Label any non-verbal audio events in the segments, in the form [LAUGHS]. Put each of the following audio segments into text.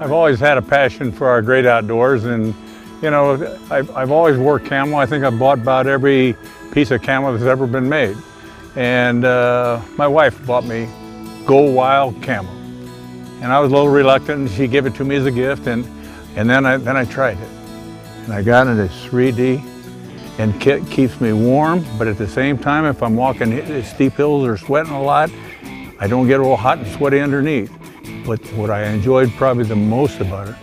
I've always had a passion for our great outdoors and you know, I've, I've always wore camo. I think I've bought about every piece of camo that's ever been made. And uh, my wife bought me Go Wild camo. And I was a little reluctant and she gave it to me as a gift and, and then, I, then I tried it. And I got. It's 3D and it keeps me warm, but at the same time, if I'm walking steep hills or sweating a lot, I don't get all hot and sweaty underneath. But what I enjoyed probably the most about it,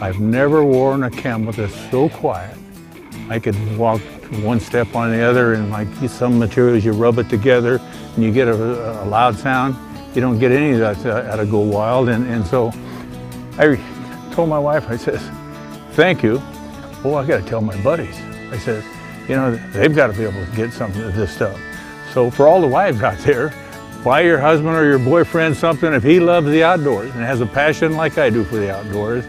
I've never worn a camo that's so quiet. I could walk one step on the other and like some materials, you rub it together and you get a, a loud sound. You don't get any of that out of Go Wild. And, and so I told my wife, I says, thank you. Oh, I got to tell my buddies. I said, you know, they've got to be able to get something of this stuff. So for all the wives out there, buy your husband or your boyfriend something if he loves the outdoors and has a passion like I do for the outdoors.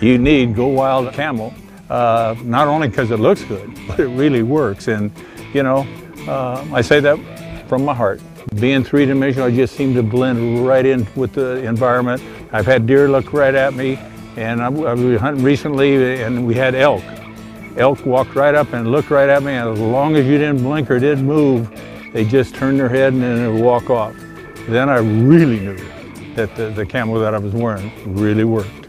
You need Go Wild Camo, uh, not only because it looks good, [LAUGHS] but it really works. And, you know, uh, I say that from my heart. Being three-dimensional, I just seem to blend right in with the environment. I've had deer look right at me, and I, I was hunting recently, and we had elk. Elk walked right up and looked right at me, and as long as you didn't blink or didn't move, they just turned their head and then they walk off. Then I really knew that the, the camo that I was wearing really worked.